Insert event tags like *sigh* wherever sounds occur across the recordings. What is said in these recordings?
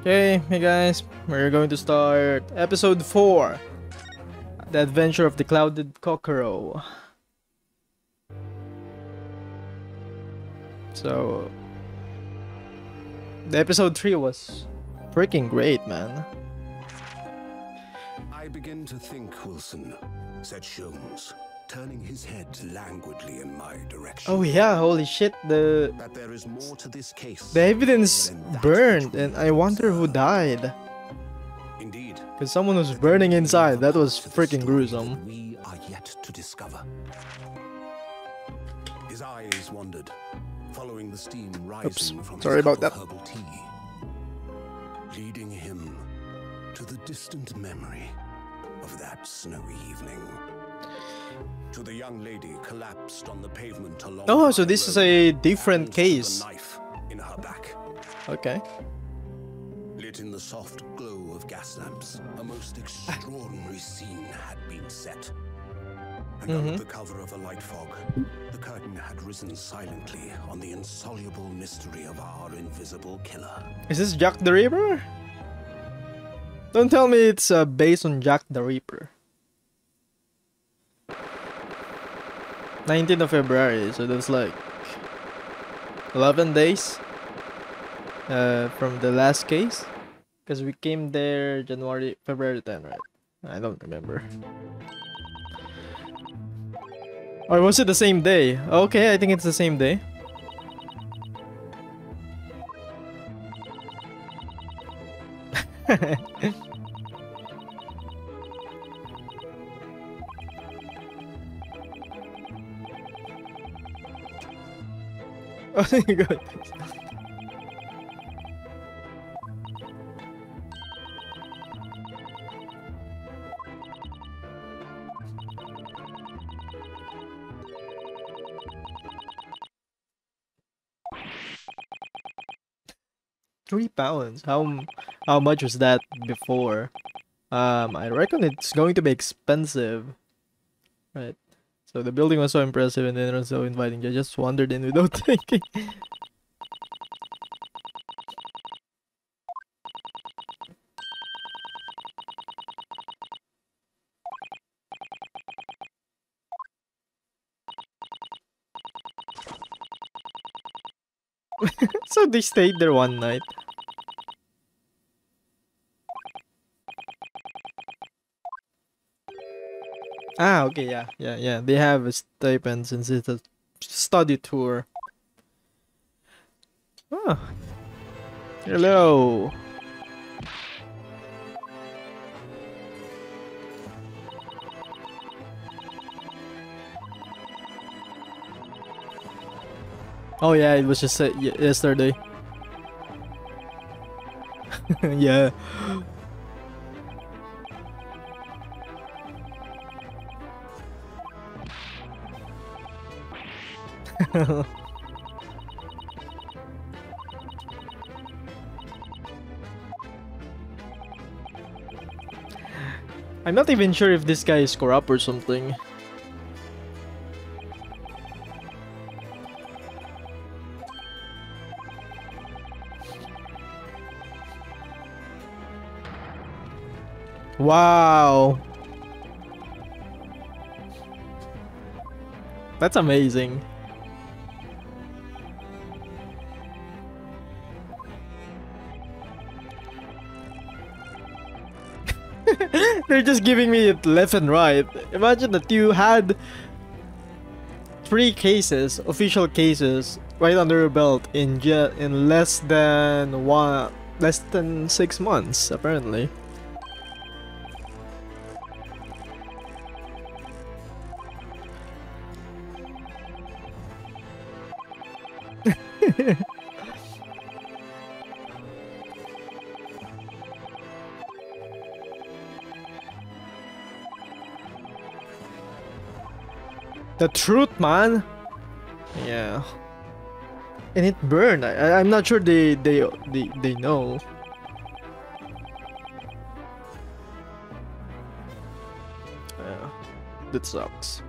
Okay, hey guys, we're going to start episode 4 The Adventure of the Clouded Kokoro. So, the episode 3 was freaking great, man. I begin to think, Wilson, said Sholmes, turning his head languidly in my direction. Oh yeah, holy shit, the That there is more to this case. the evidence burned and I wonder who died. Indeed. Cause someone was burning inside, that was freaking gruesome. We are yet to discover. His eyes wandered, following the steam rising from sorry about that. herbal tea, leading him to the distant memory of that snowy evening. To the young lady collapsed on the pavement along. Oh, so this is a different and to the case. knife in her back. Okay. Lit in the soft glow of gas lamps, a most *laughs* extraordinary scene had been set. And Mhm. under the cover of a light fog, the curtain had risen silently on the insoluble mystery of our invisible killer. Is this Jack the Ripper? Don't tell me it's uh, based on Jack the Ripper. 19th of February, so that's like 11 days uh, from the last case. Because we came there January, February 10, right? I don't remember. Or was it the same day? Okay, I think it's the same day. *laughs* Oh my god. Three pounds. How how much was that before? Um, I reckon it's going to be expensive. Right. So the building was so impressive and then it was so inviting. I just wandered in without *laughs* thinking. *laughs* so they stayed there one night. Ah, okay, yeah, yeah, yeah. They have a stipend since it's a study tour. Oh. Hello. Oh yeah, it was just uh, yesterday. *laughs* yeah. I'm not even sure if this guy is corrupt or something. Wow. That's amazing. They're just giving me it left and right. Imagine that you had three cases, official cases, right under your belt in in less than one, less than six months, apparently. *laughs* The truth, man. Yeah. And it burned. I, I'm not sure they they they, they know. Yeah, that sucks.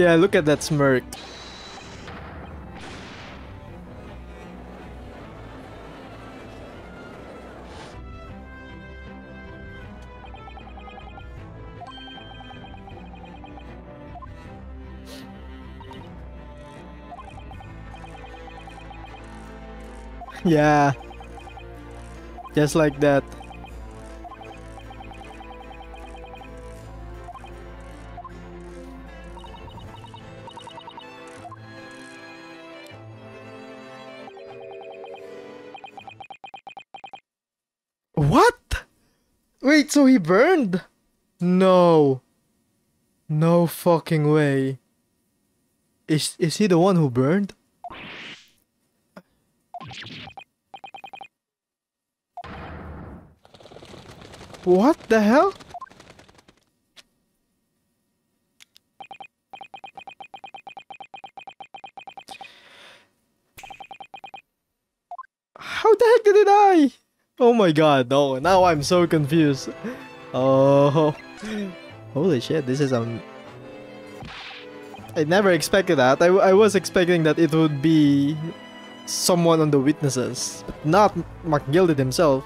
Yeah, look at that smirk. yeah. Just like that. So he burned? No. No fucking way. Is is he the one who burned? What the hell? My god, no, now I'm so confused. Oh, holy shit, this is um... I never expected that. I, I was expecting that it would be someone on the witnesses, but not McGilded himself.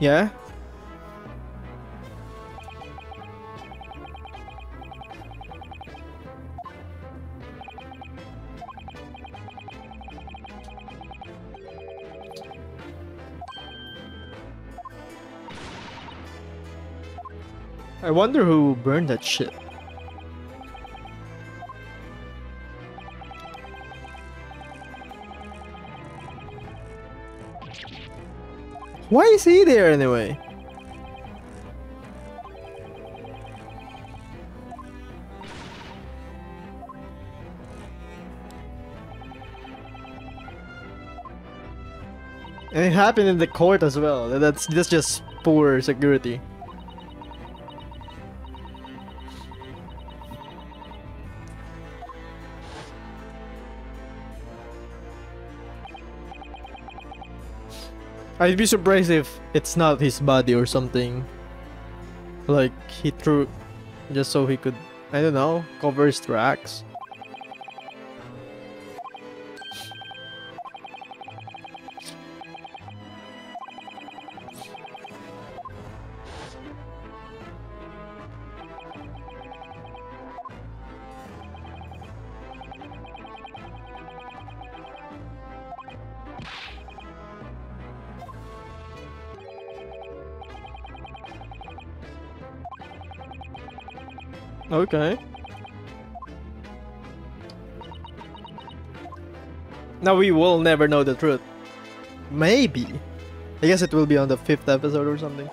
Yeah? I wonder who burned that shit. Why is he there anyway? And it happened in the court as well. That's that's just poor security. Uh, I'd be surprised if it's not his body or something. Like he threw just so he could, I don't know, cover his tracks. Okay. Now we will never know the truth. Maybe. I guess it will be on the fifth episode or something.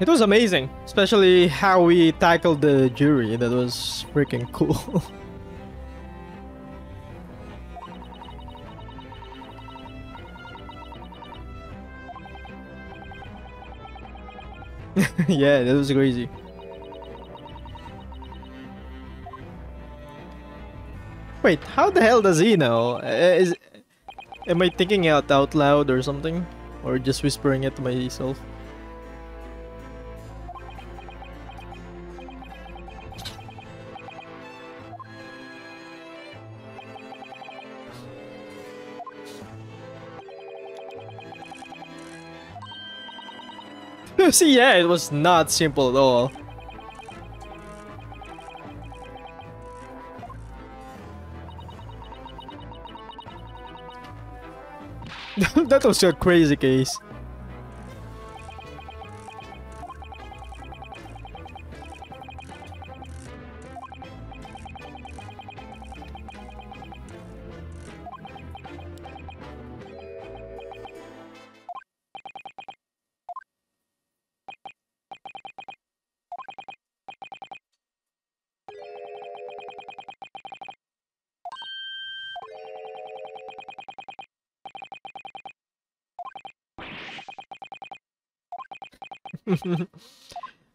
It was amazing, especially how we tackled the jury. That was freaking cool. *laughs* *laughs* yeah, that was crazy. Wait, how the hell does he know? Uh, is am I thinking it out loud or something, or just whispering it to myself? *laughs* See, yeah, it was not simple at all. *laughs* that was a crazy case.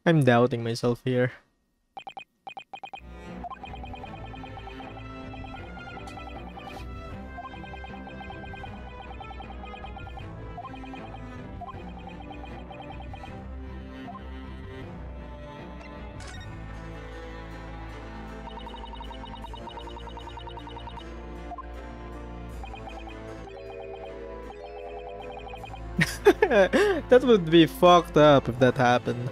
I'm doubting myself here. *laughs* that would be fucked up if that happened.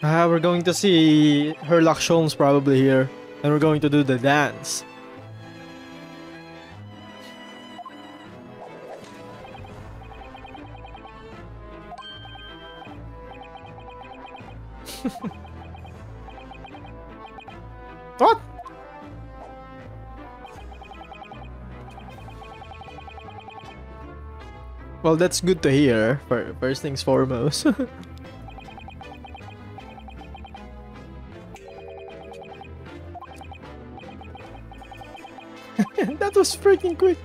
Ah, we're going to see Herlock Sholmes probably here. And we're going to do the dance. *laughs* what? Well, that's good to hear, first things foremost. *laughs* was freaking quick.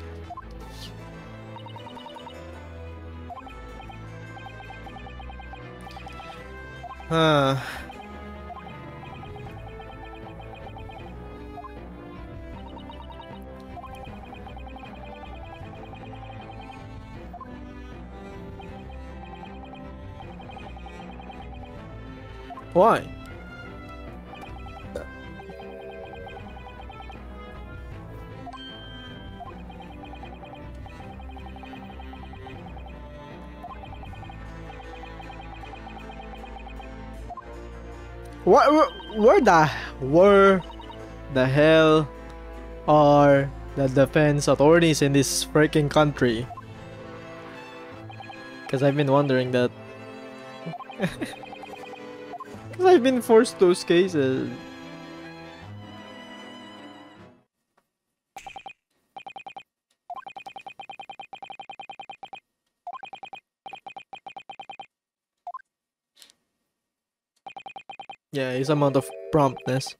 Uh, why? Where, where the where the hell are the defense authorities in this freaking country? Because I've been wondering that. *laughs* Because I've been forced those cases. Yeah, his amount of promptness.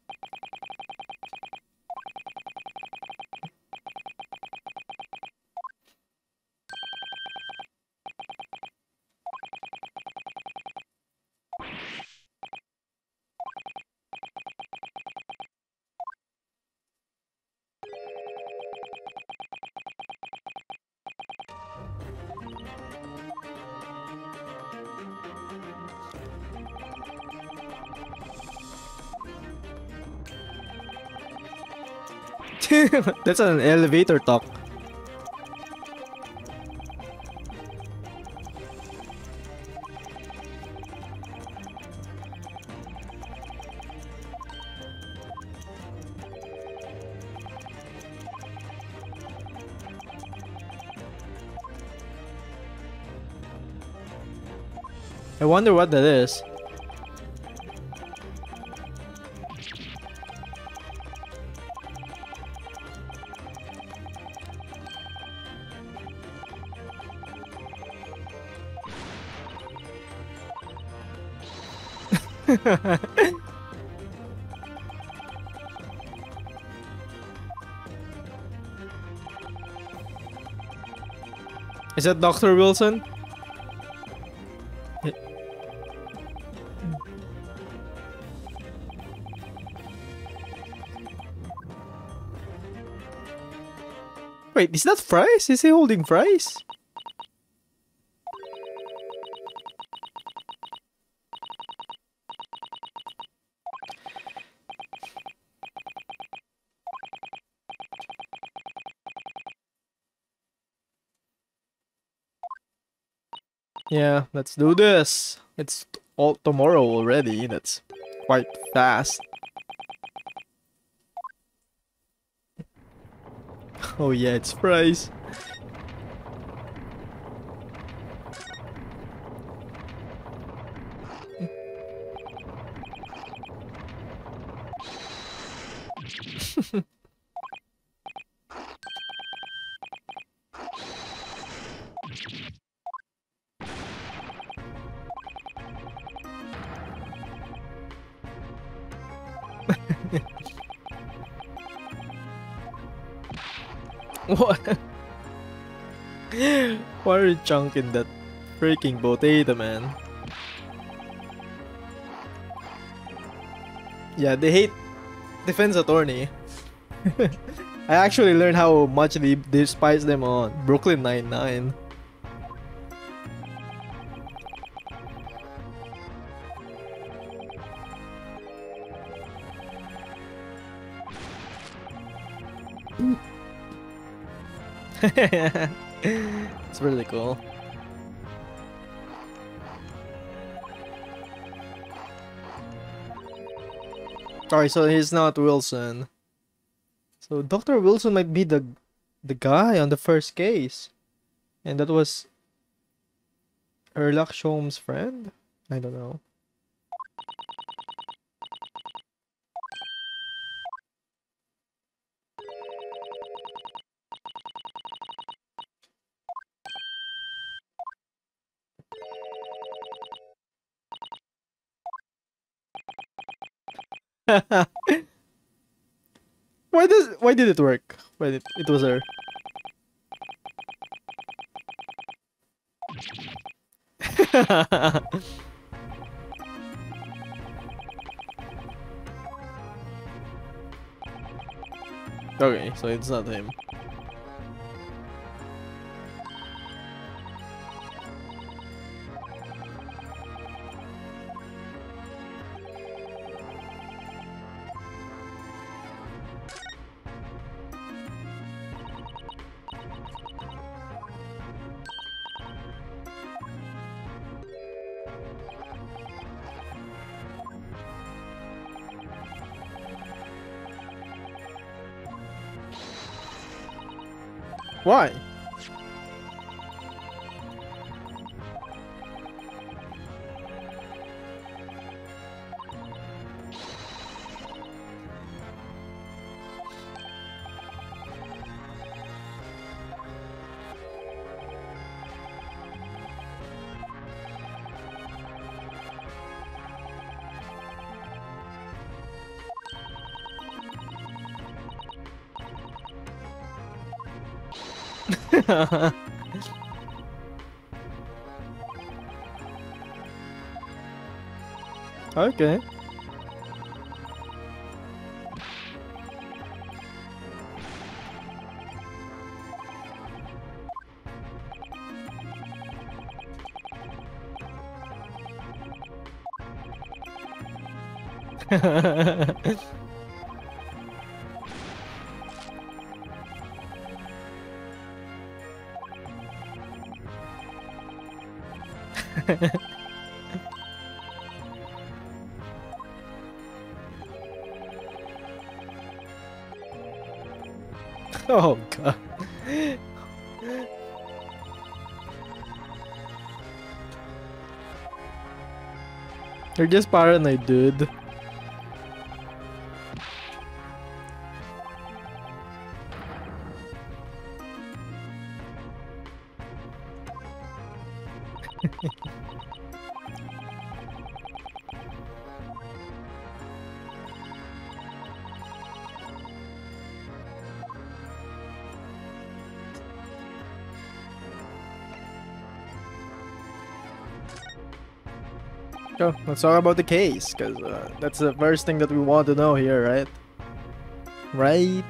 *laughs* That's an elevator talk. I wonder what that is. *laughs* Is that Dr. Wilson? Wait, is that fries? Is he holding fries? Yeah, let's do this. It's all tomorrow already. That's quite fast. Oh yeah, it's fries. Are you chunking that freaking potato, man? Yeah, they hate defense attorney. *laughs* I actually learned how much they despise them on Brooklyn Nine-Nine. *laughs* really cool. Sorry, so he's not Wilson. So Dr. Wilson might be the the guy on the first case. And that was Herlock Sholmes' friend? I don't know. *laughs* why does why did it work? When it, it was her. *laughs* okay, so it's not him. Why? *laughs* okay. *laughs* *laughs* oh god. You're just paranoid, dude. Let's talk about the case, because uh, that's the first thing that we want to know here, right? Right?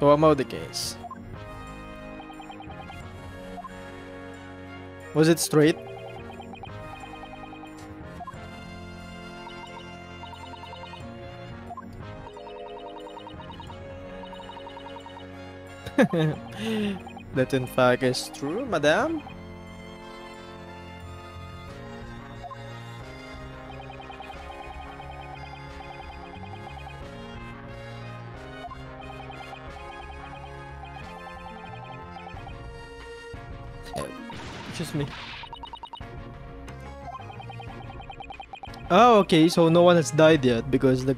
So, what about the case? Was it straight? *laughs* that in fact is true, madame? Me. Oh, okay, so no one has died yet because the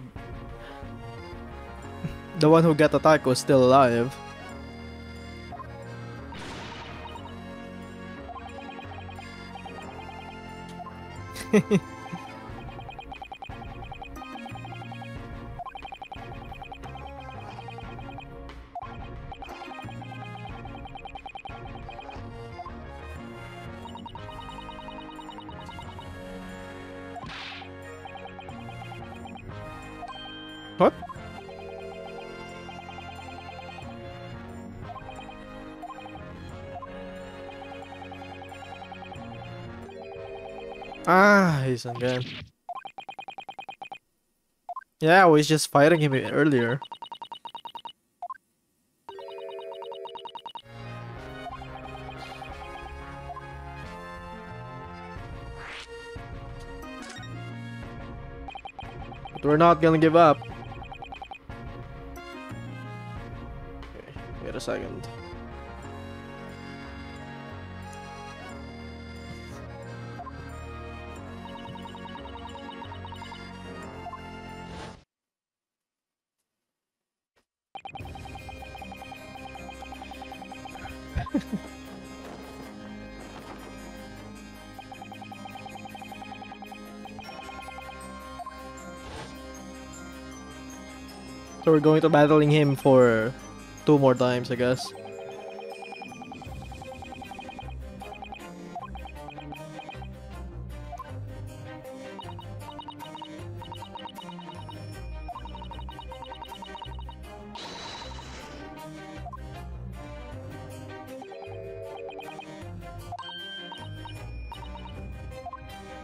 *laughs* the one who got attacked was still alive. *laughs* He's again. Yeah, I was just fighting him earlier. But we're not gonna give up. Okay, wait a second. We're going to battling him for two more times, I guess.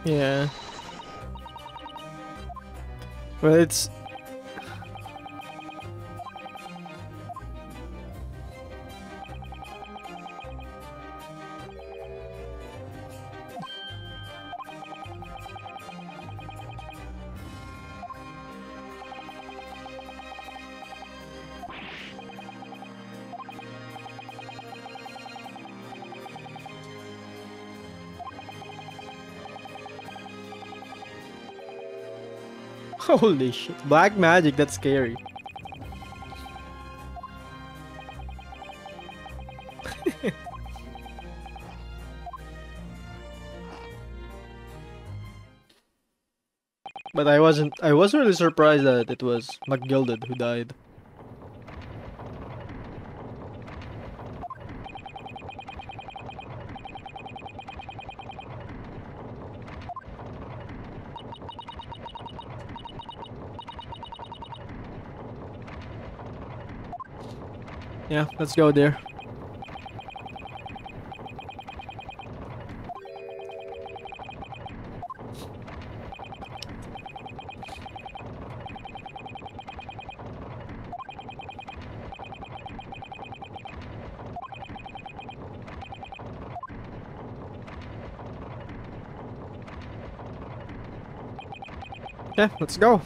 Yeah. Well, it's Holy shit. Black magic, that's scary. *laughs* but I wasn't I was really surprised that it was McGilded who died. Yeah, let's go there. Yeah, let's go.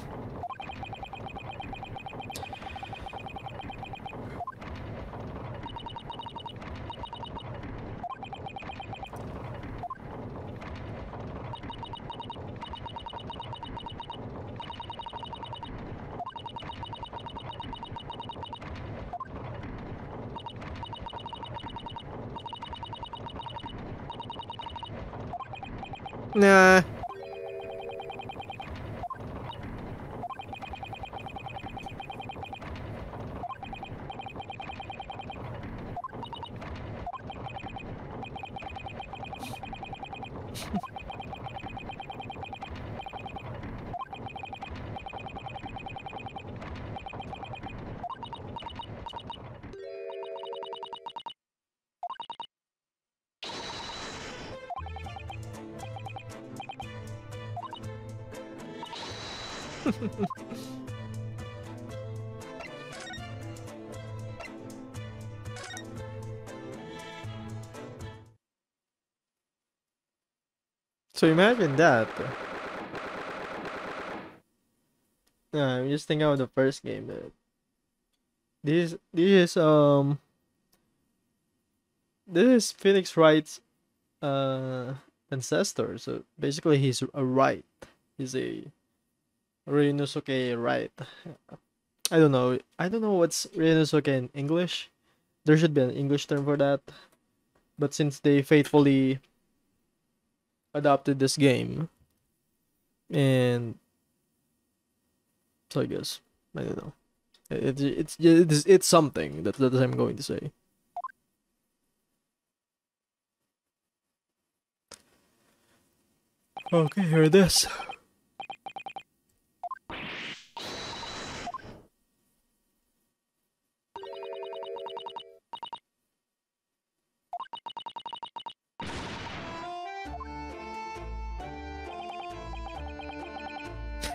So imagine that. Yeah, I'm just thinking of the first game. That this this is um this is Phoenix Wright's uh ancestor. So basically, he's a Wright. He's a Ryunosuke Wright. I don't know. I don't know what's Ryunosuke in English. There should be an English term for that. But since they faithfully adopted this game, and so I guess I don't know. It, it's it's it's something that that I'm going to say. Okay, here it is.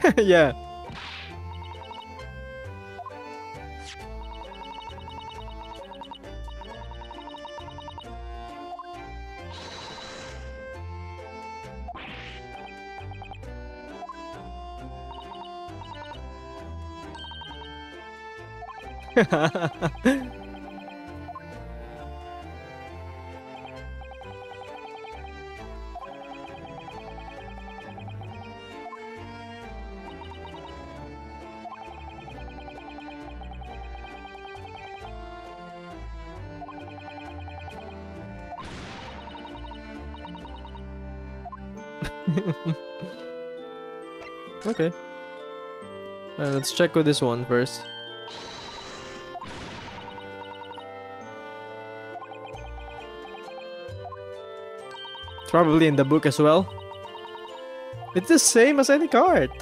*laughs* yeah. *laughs* Uh, let's check with this one first. Probably in the book as well. It's the same as any card.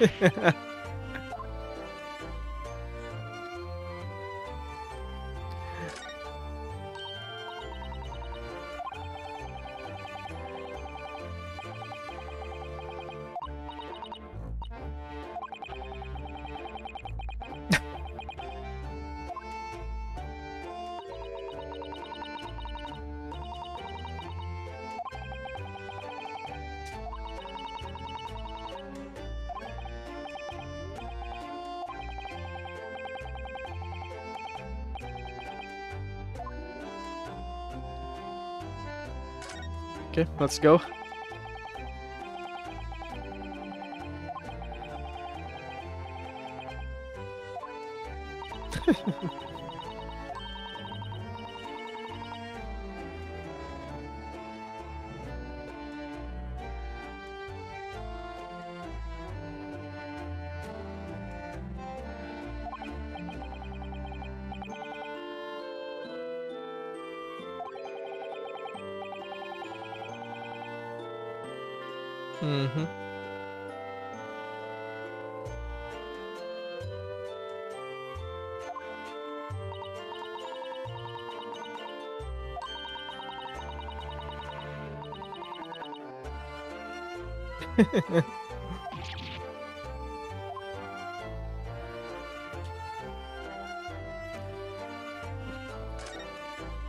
*laughs* *laughs* okay, let's go.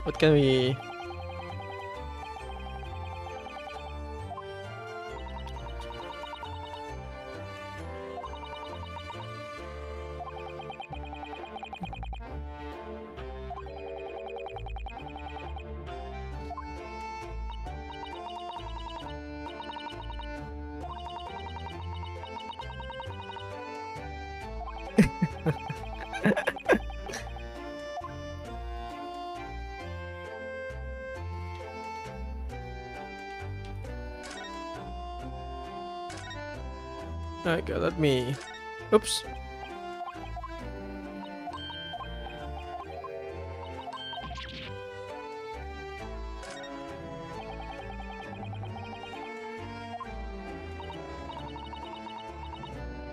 What can we Me. Oops.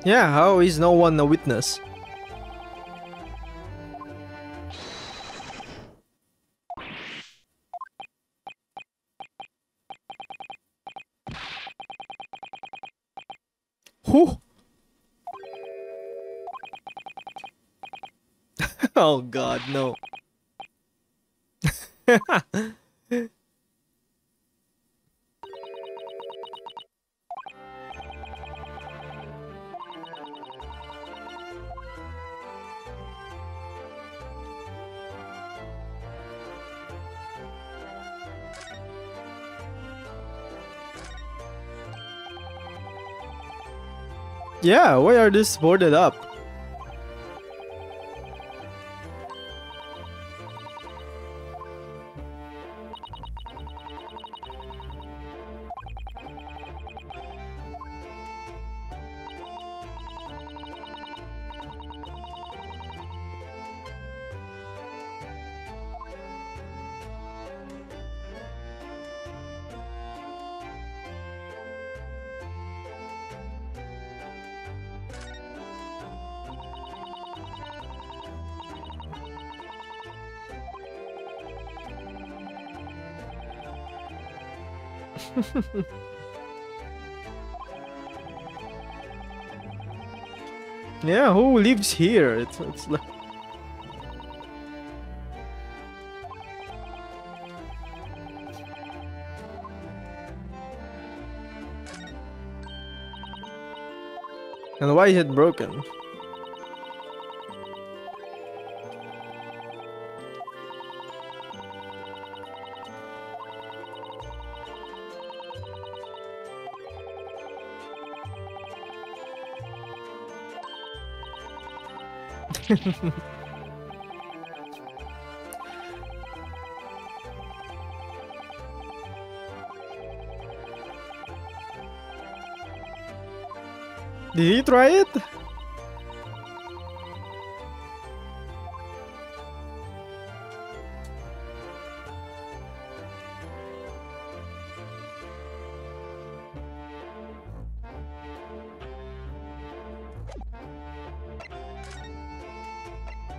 Yeah, how is no one a witness? Oh god, no. yeah, why are these boarded up? *laughs* yeah, who lives here? It's, it's like And why is it broken? Did he try it?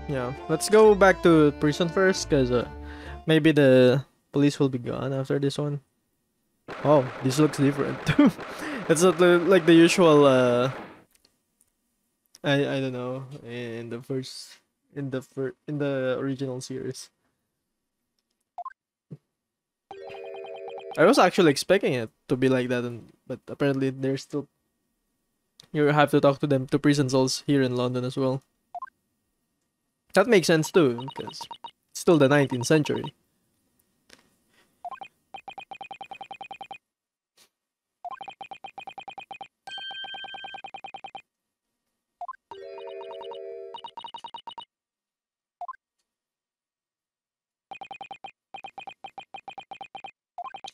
Yeah, let's go back to prison first, cause uh, maybe the police will be gone after this one. Oh, this looks different. *laughs* it's not like the usual. Uh, I I don't know in the first in the fir- in the original series. I was actually expecting it to be like that, and but apparently there's still. You have to talk to them to prison cells here in London as well. That makes sense too, because it's still the 19th century.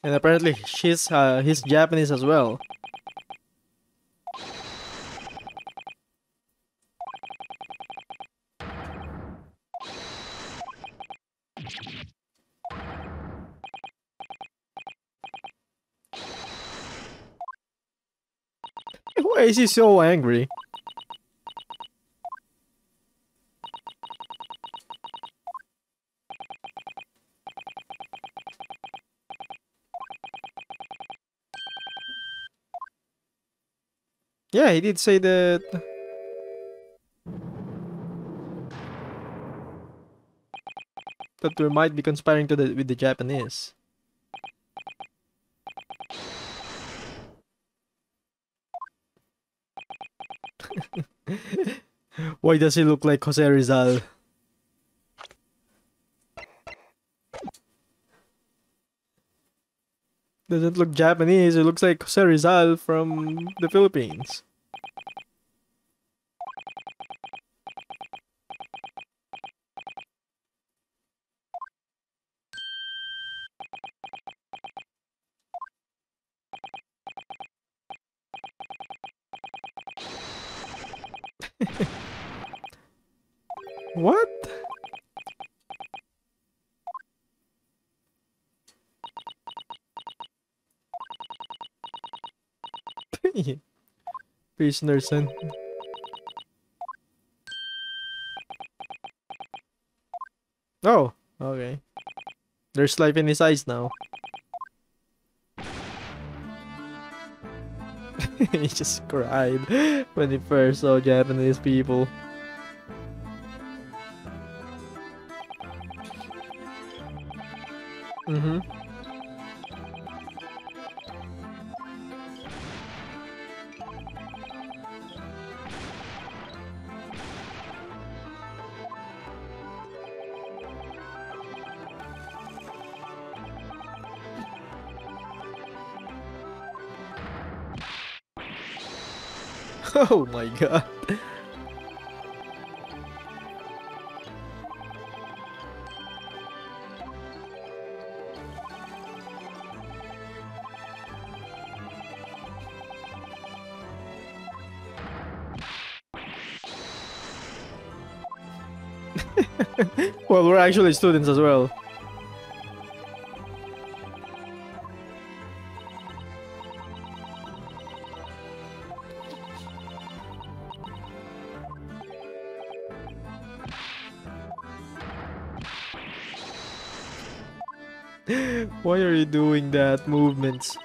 And apparently she's uh, he's Japanese as well. Is he so angry? Yeah, he did say that. That we might be conspiring to the with the Japanese. Why does he look like Jose Rizal? Doesn't look Japanese, it looks like Jose Rizal from the Philippines. What? *laughs* Prisoner son. Oh, okay. There's life in his eyes now. *laughs* he just cried *laughs* when he first saw Japanese people. God. *laughs* well, we're actually students as well. you doing that movements.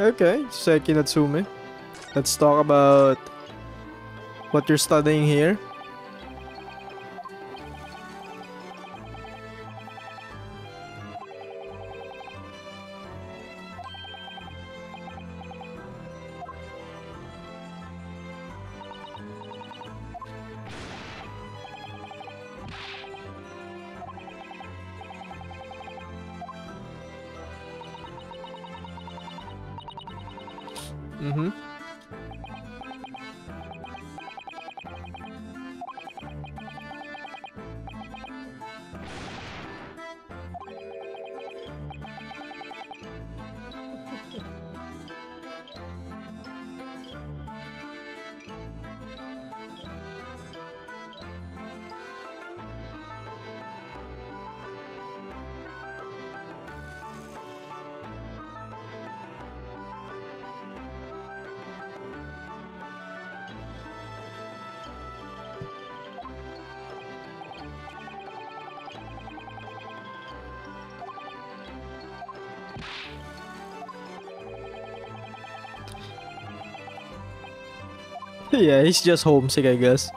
Okay, Soseki Natsume. Let's talk about what you're studying here. Mm-hmm. Yeah, he's just homesick, I guess.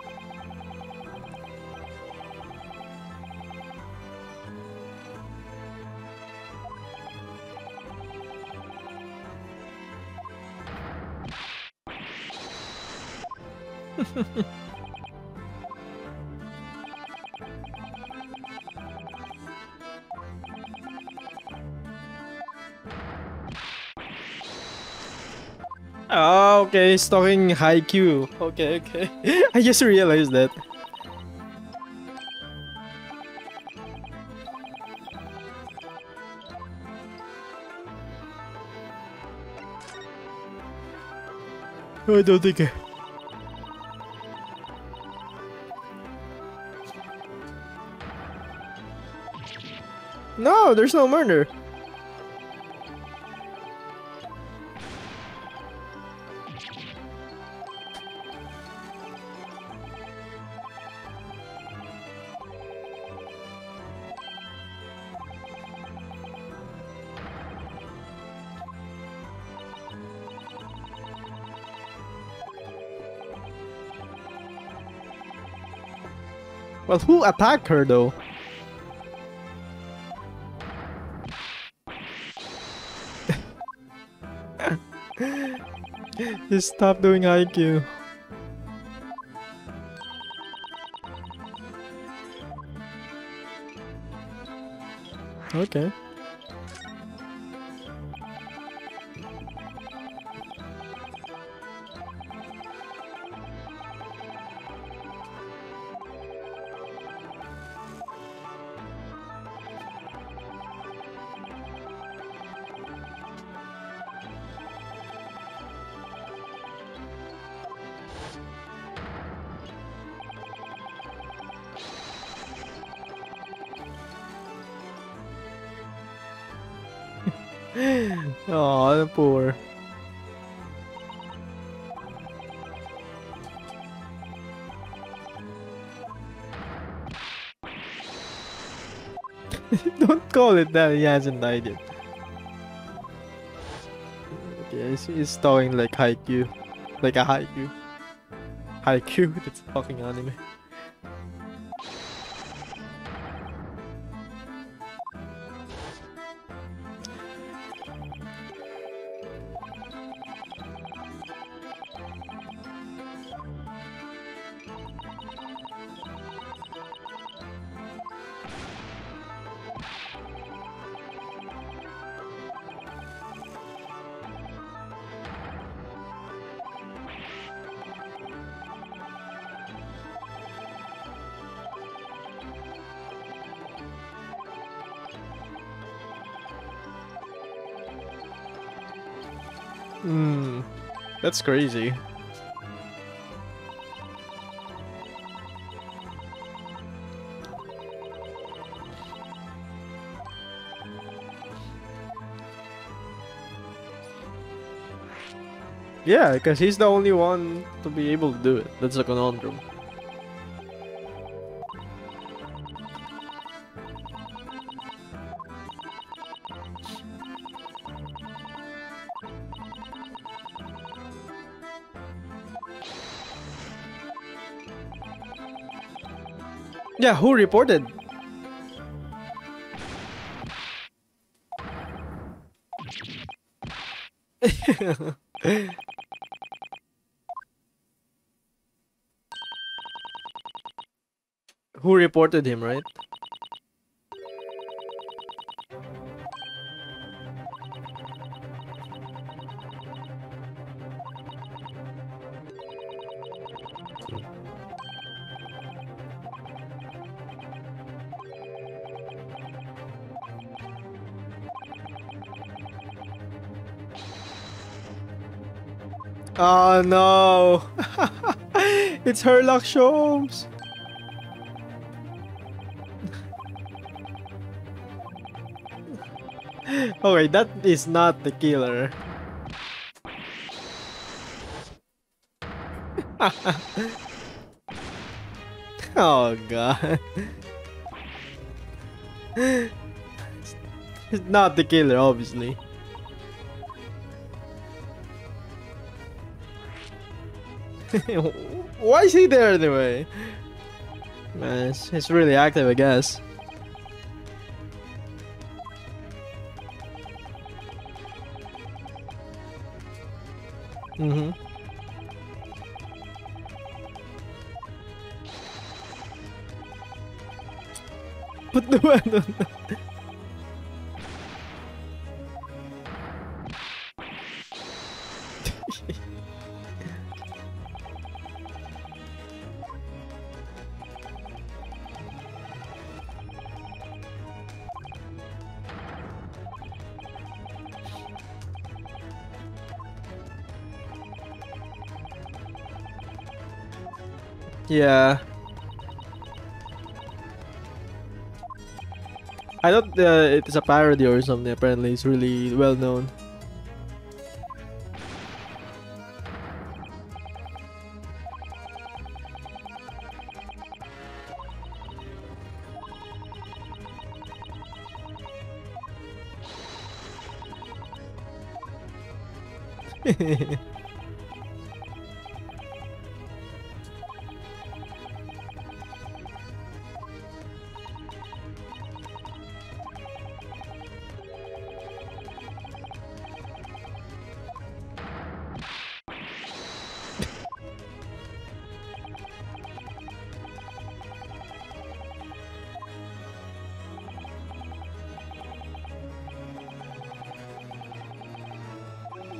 Oh, okay, he's talking haiku. Okay, okay. *laughs* I just realized that. Oh, I don't think I... No, there's no murder. Well, who attacked her though? *laughs* Just stop doing IQ. Okay. *laughs* Oh, poor. *laughs* Don't call it that. He hasn't died yet. Okay, he's, talking like haiku. Like a haiku. Haikyuu? *laughs* That's a fucking anime. That's crazy. Yeah, because he's the only one to be able to do it. That's a conundrum. Yeah, who reported? *laughs* who reported him, right? Oh no! *laughs* it's Herlock Sholmes! *laughs* okay, that is not the killer. *laughs* oh god. it's not the killer, obviously. *laughs* Why is he there anyway? Man, it's, it's really active, I guess. Yeah. I thought uh, it is a parody or something. Apparently, it's really well known.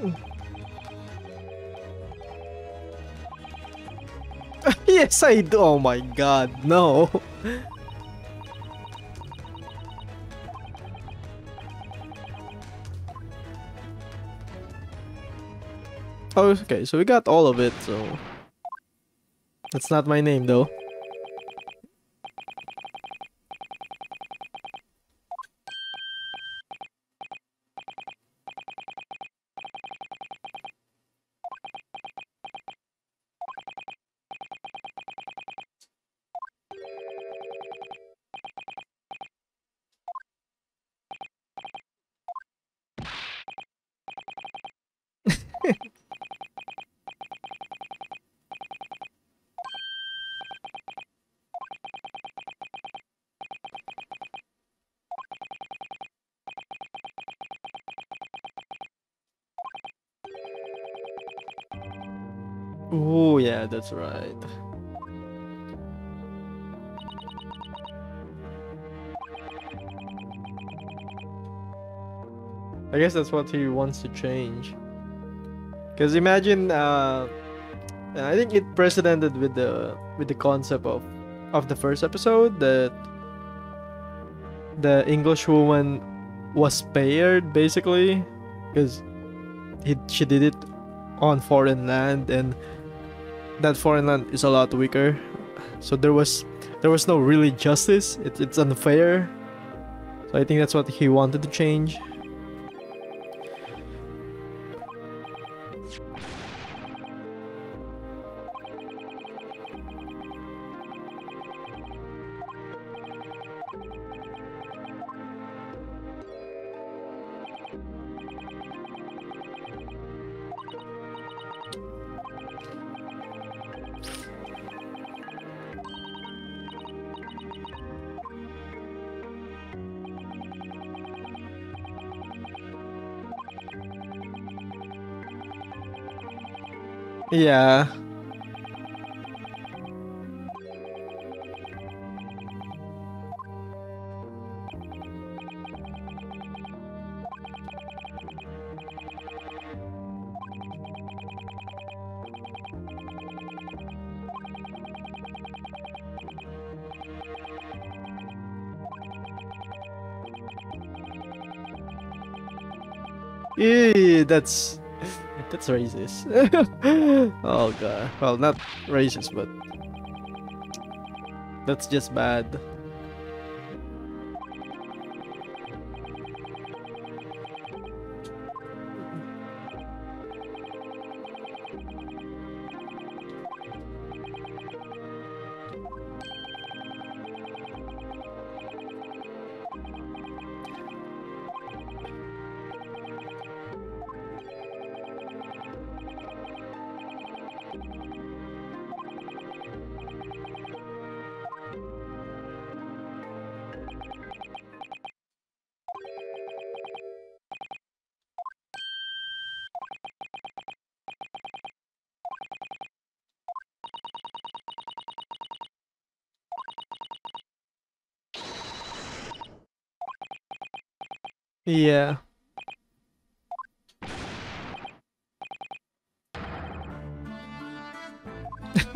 *laughs* yes, I do. Oh my god, no. *laughs* Oh, okay, so we got all of it, so... That's not my name, though. Guess that's what he wants to change. Cause imagine, uh, I think it precedented with the with the concept of of the first episode that the English woman was spared basically, because he she did it on foreign land and that foreign land is a lot weaker. So there was there was no really justice. It, it's unfair. So i think that's what he wanted to change Yeah. Ew, that's that's racist. *laughs* oh god. Well, not racist, but that's just bad. Yeah. *laughs*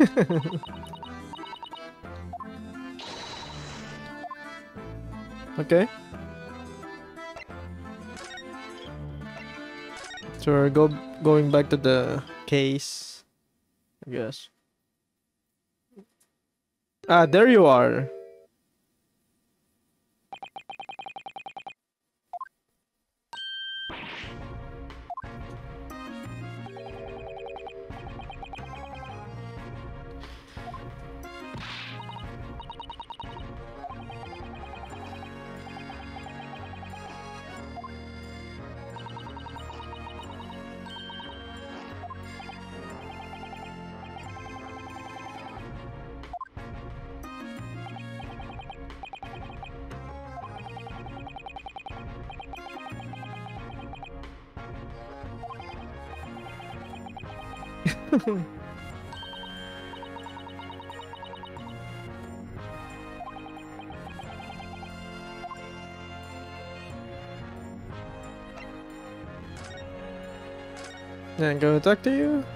okay. So we're go going back to the case, I guess. Ah, there you are. I'm gonna talk to you.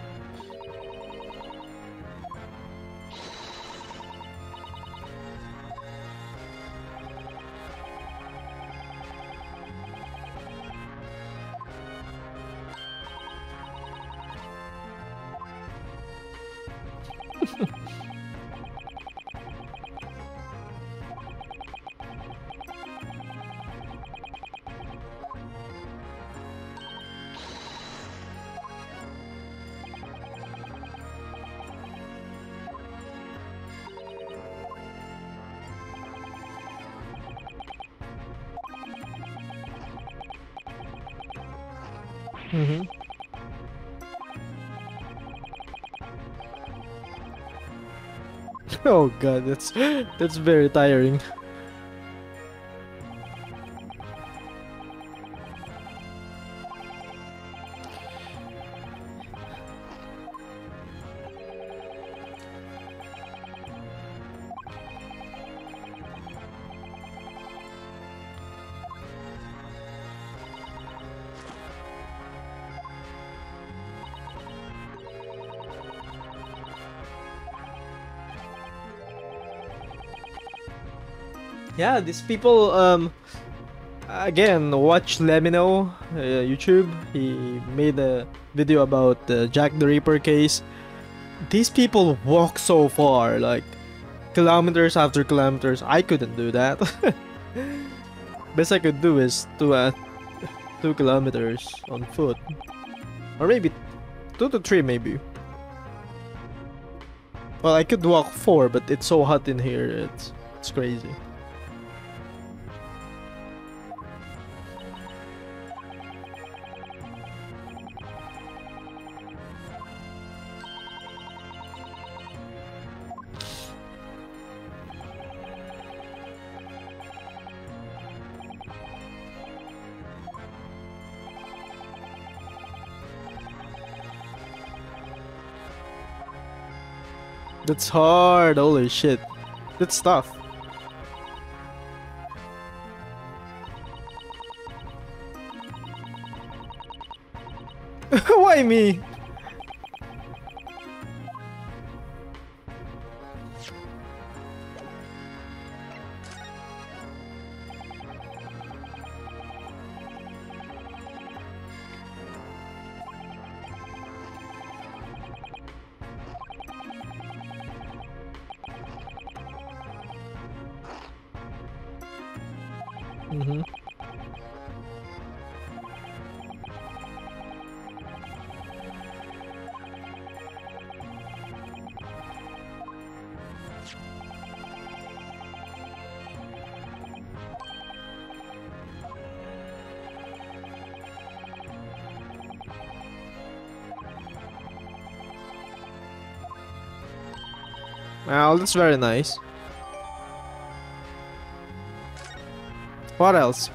Oh god, that's *gasps* that's very tiring. These people um again watch LEMMiNO uh, YouTube. He made a video about the Jack the Ripper case. These people walk so far, like kilometers after kilometers. I couldn't do that. *laughs* Best I could do is two uh, two kilometers on foot, or maybe two to three, maybe. Well, I could walk four, but it's so hot in here. It's it's crazy. That's hard. Holy shit. Good stuff. *laughs* Why me? Well, that's very nice. What else?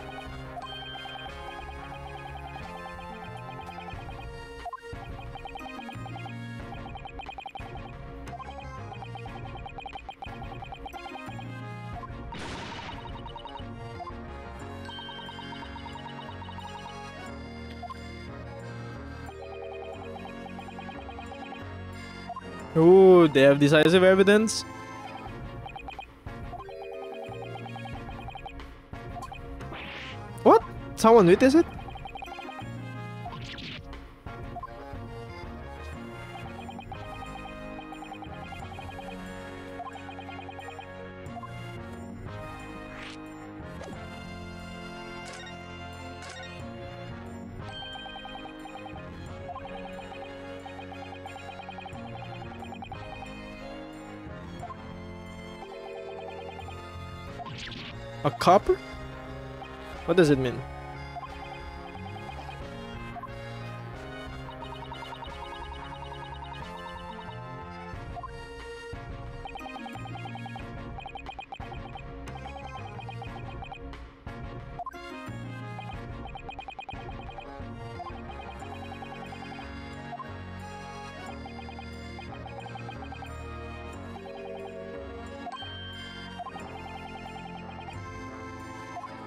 They have decisive evidence. What? Someone witnessed it? Copper? What does it mean?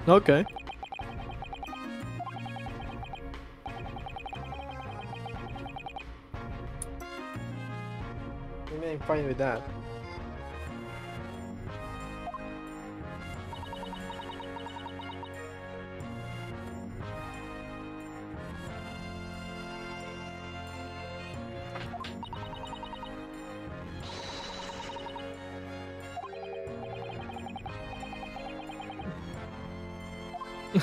Okay. Maybe I'm fine with that.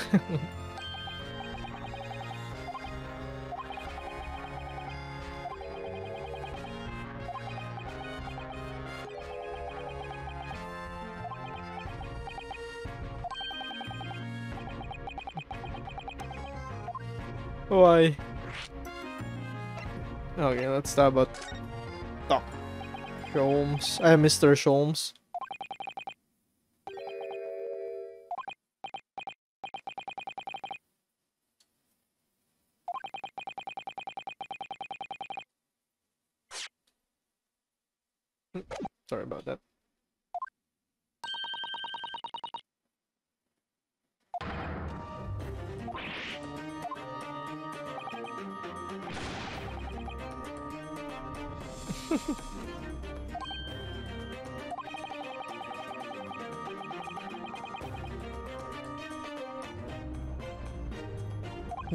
*laughs* Why? Okay, let's talk about Doc Sholmes. I uh, Mr. Sholmes.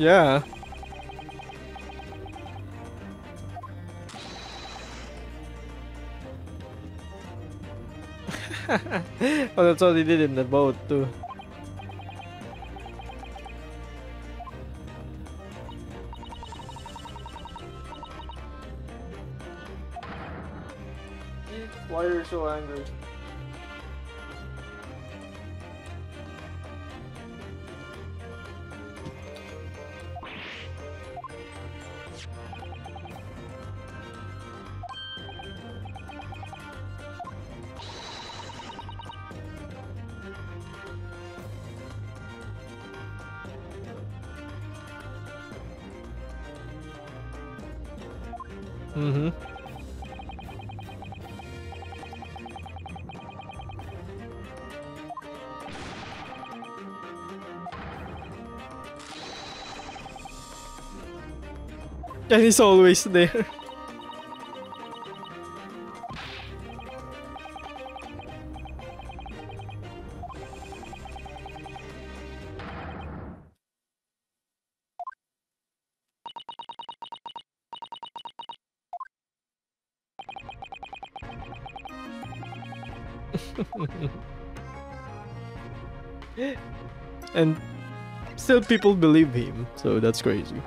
Yeah. *laughs* oh, that's what he did in the boat too. And he's always there. *laughs* and still people believe him, so that's crazy.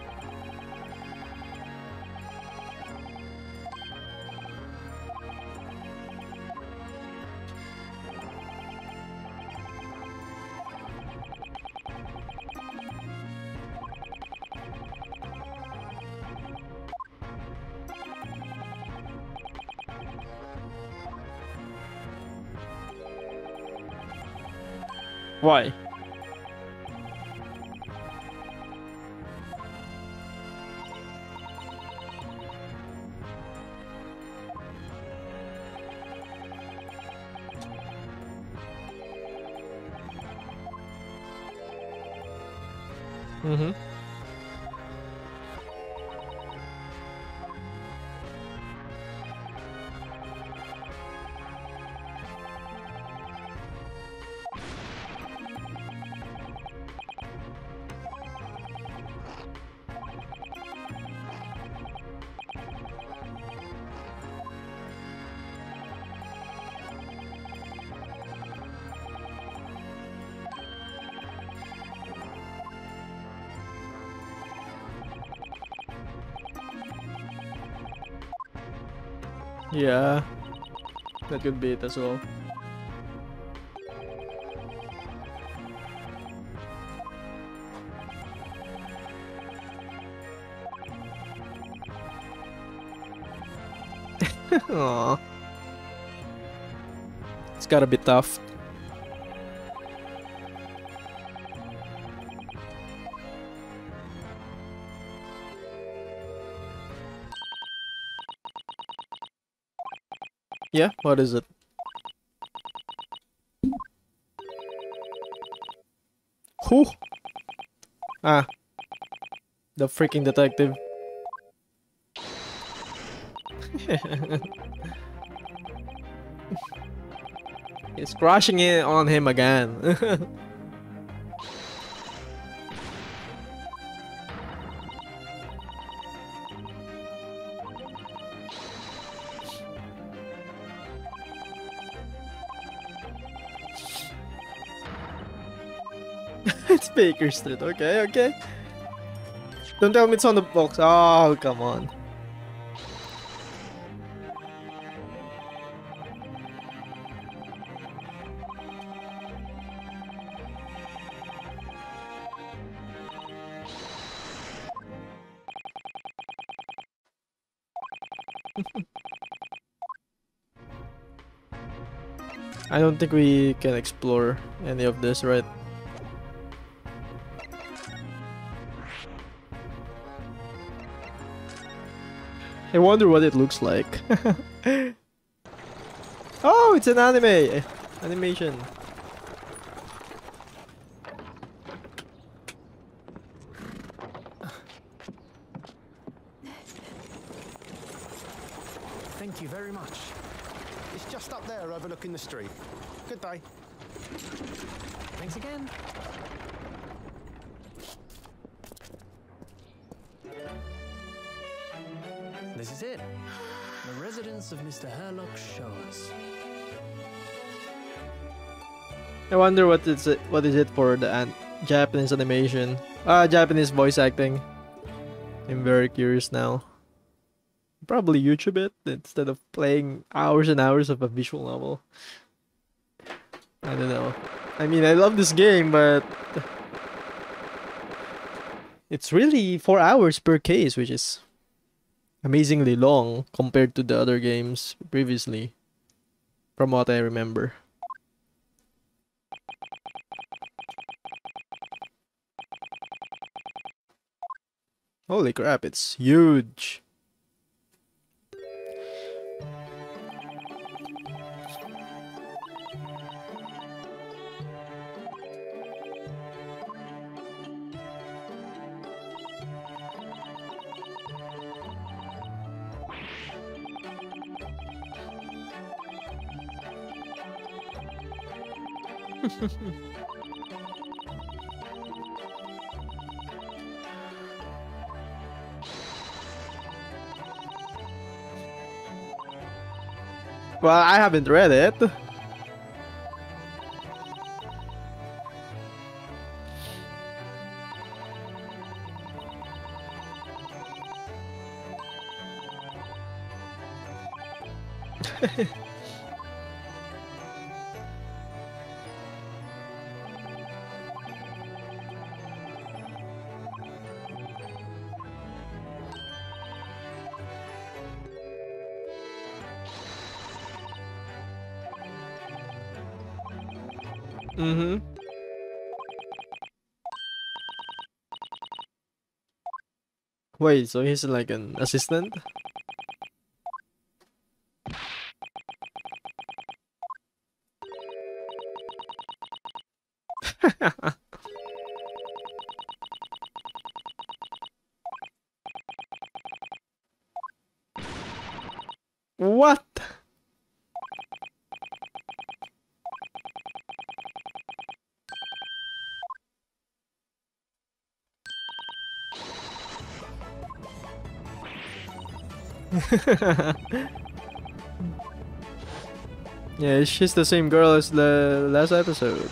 Yeah, that could be it as well. *laughs* Aww. It's gotta be tough. Yeah, what is it? Who? Ah. The freaking detective. *laughs* He's crushing it on him again. *laughs* Baker Street. Okay, okay. Don't tell me it's on the box. Oh, come on. *laughs* I don't think we can explore any of this, right? I wonder what it looks like. *laughs* oh, it's an anime! Eh, animation. Thank you very much. It's just up there overlooking the street. Good day. Thanks again. The residence of Mr. Herlock Sholmes. I wonder what is it what is it for the an Japanese animation. Ah, Japanese voice acting. I'm very curious now. Probably YouTube it instead of playing hours and hours of a visual novel. I don't know. I mean, I love this game, but it's really 4 hours per case, which is amazingly long compared to the other games previously from what I remember. Holy crap, it's huge. Well, I haven't read it. Wait, so he's like an assistant? *laughs* yeah, she's the same girl as the last episode.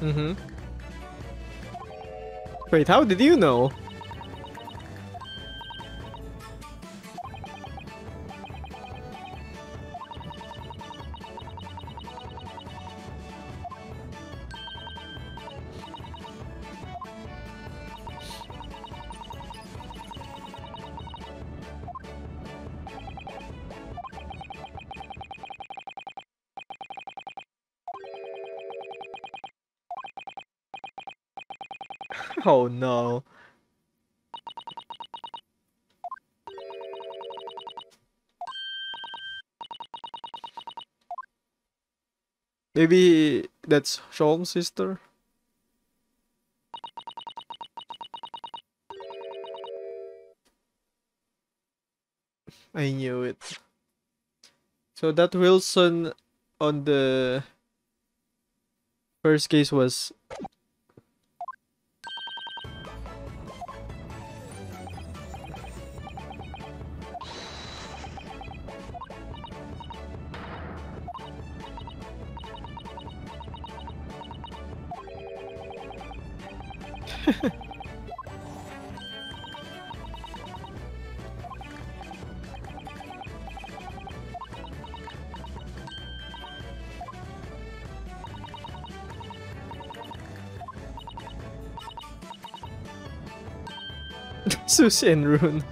Mm-hmm. Wait, how did you know? Maybe that's Sholmes' sister? I knew it. So that Wilson on the first case was Sushi and Rune.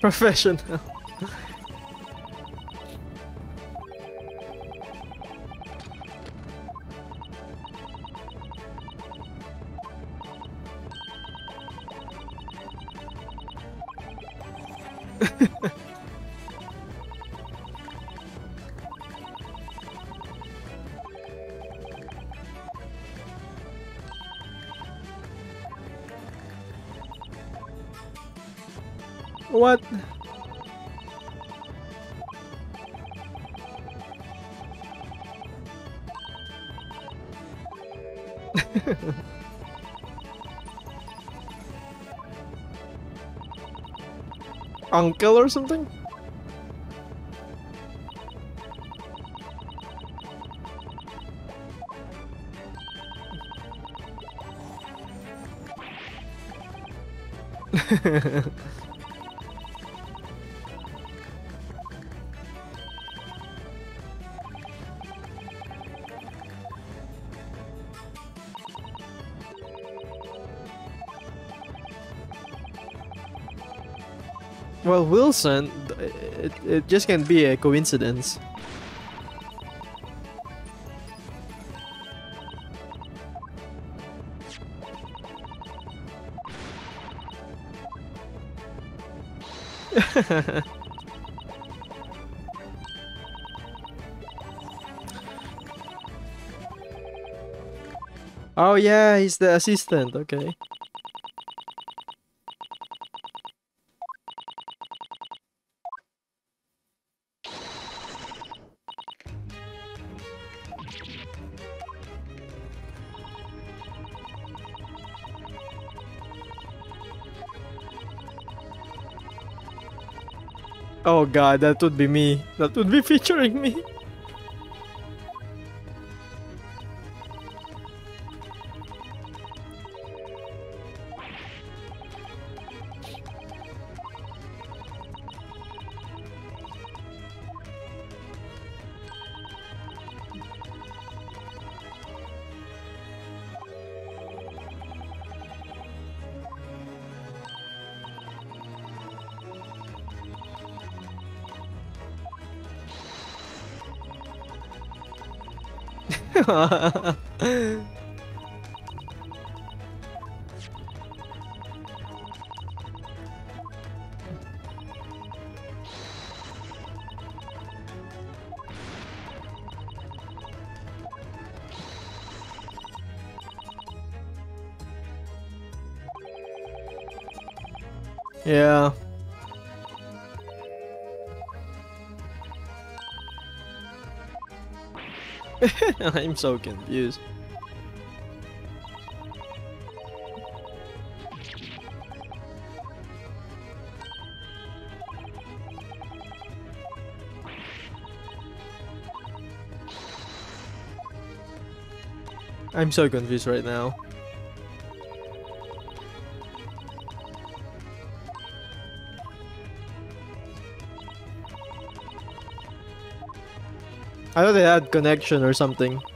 Professional. Uncle or something? *laughs* Wilson, it, it just can't be a coincidence. *laughs* oh yeah, he's the assistant, okay. Oh god, that would be me. That would be featuring me. ハハハハ。*laughs* I'm so confused. I'm so confused right now. I thought they had connection or something. *laughs*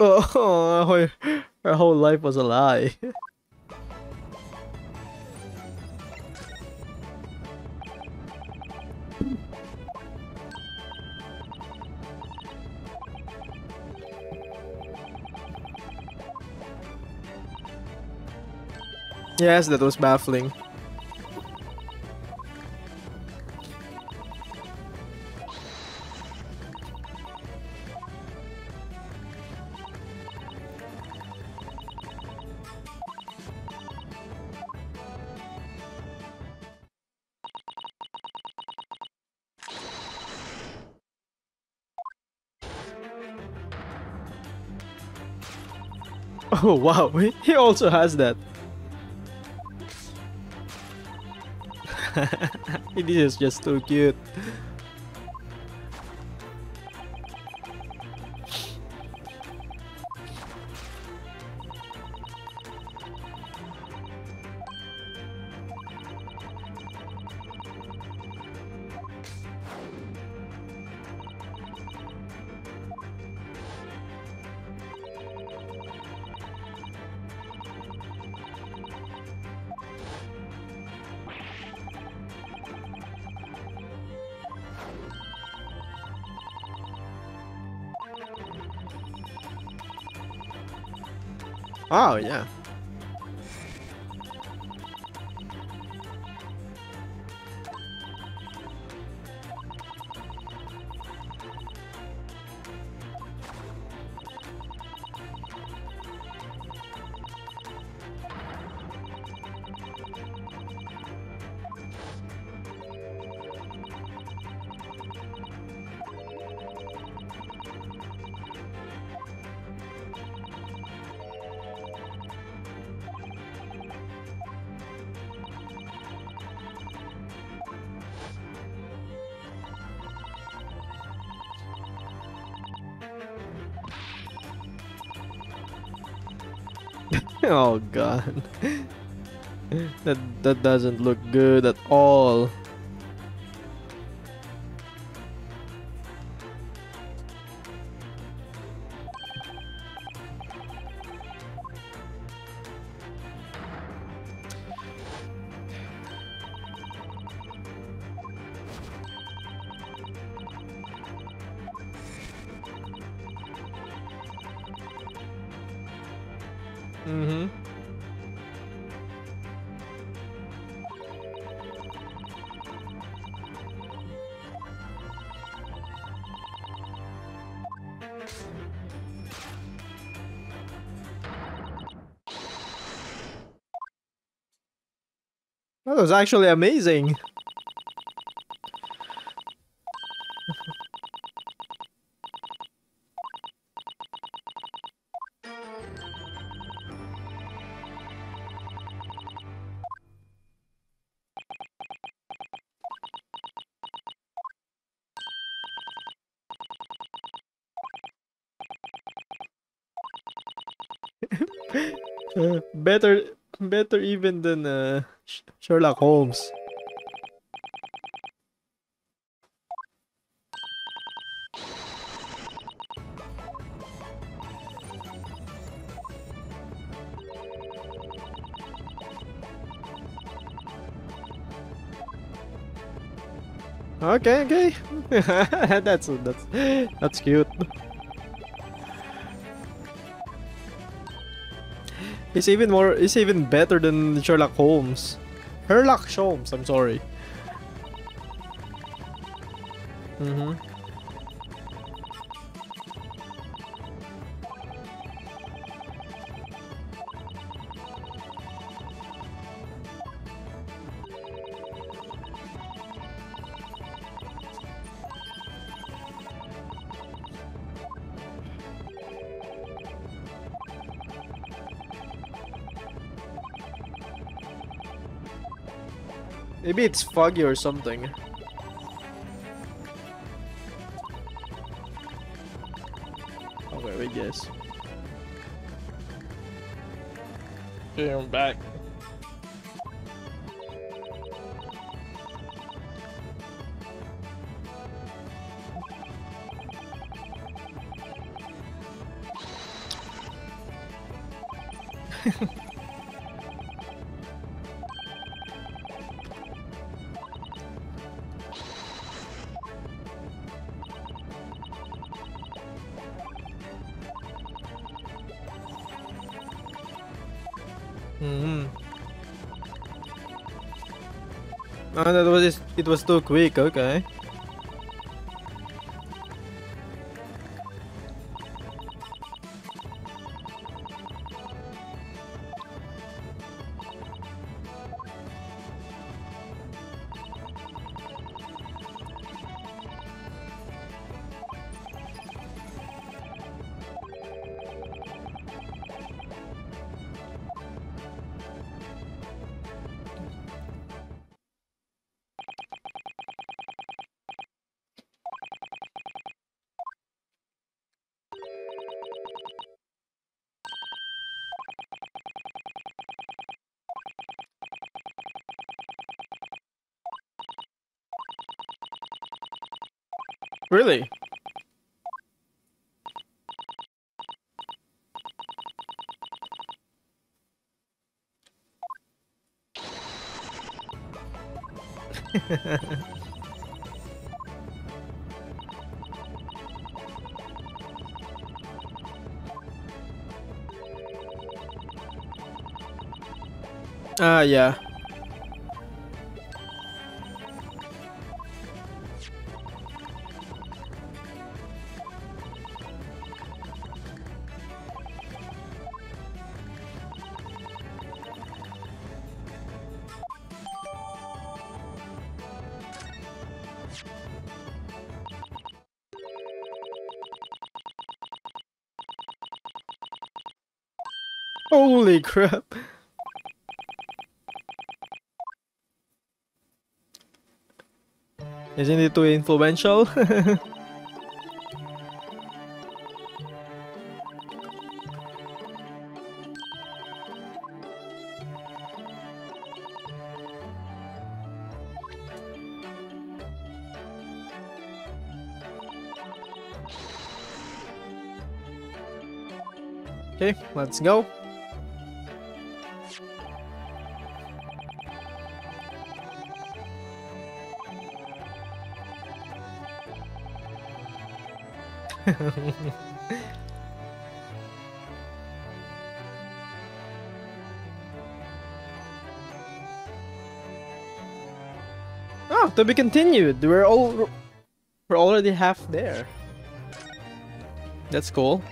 Oh, *laughs* her, whole life was a lie. *laughs* yes, that was baffling. *laughs* Oh wow, *laughs* he also has that. *laughs* this is just too cute. Oh, yeah. Oh god. *laughs* that that doesn't look good at all. Actually amazing. *laughs* Better, better even than uh, Sherlock Holmes. Okay, okay. *laughs* that's that's that's cute. He's even more. it's even better than Sherlock Holmes. Sherlock Holmes. I'm sorry. Mm-hmm. Maybe it's foggy or something. Oh, okay, we guess. Okay, I'm back. It was too quick, okay. Really? Ah, *laughs* uh, yeah. Crap. Isn't it too influential? *laughs* okay, let's go. Oh, *laughs* to be continued. We're all we're already half there. That's cool.